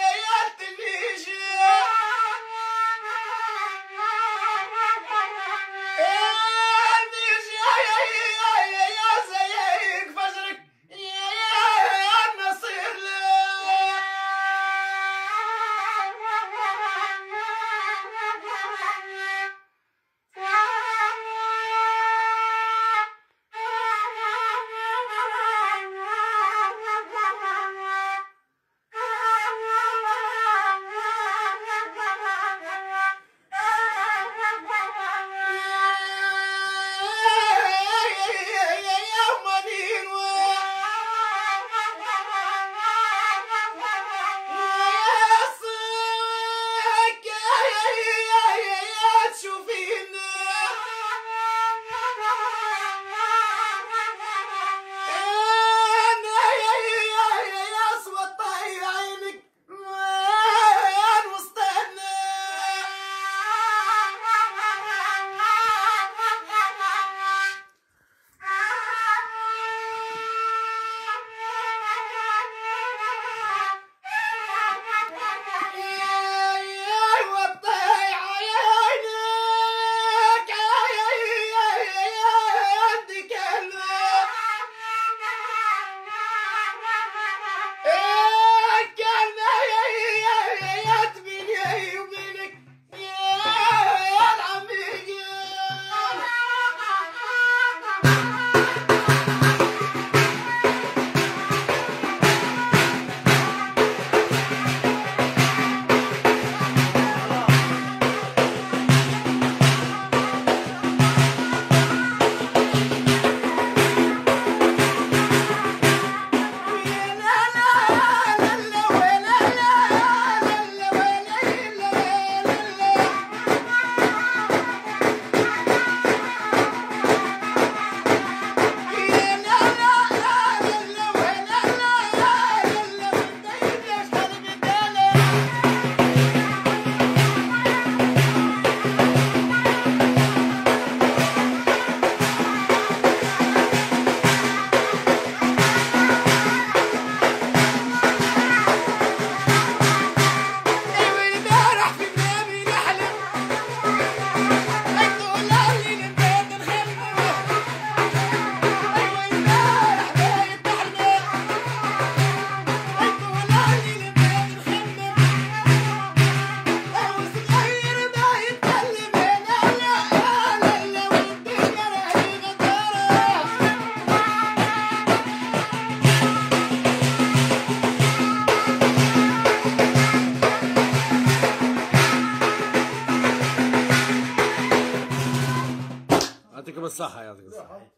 يا يا تبيجي هي هي تشوفيني さ、はい、くさい。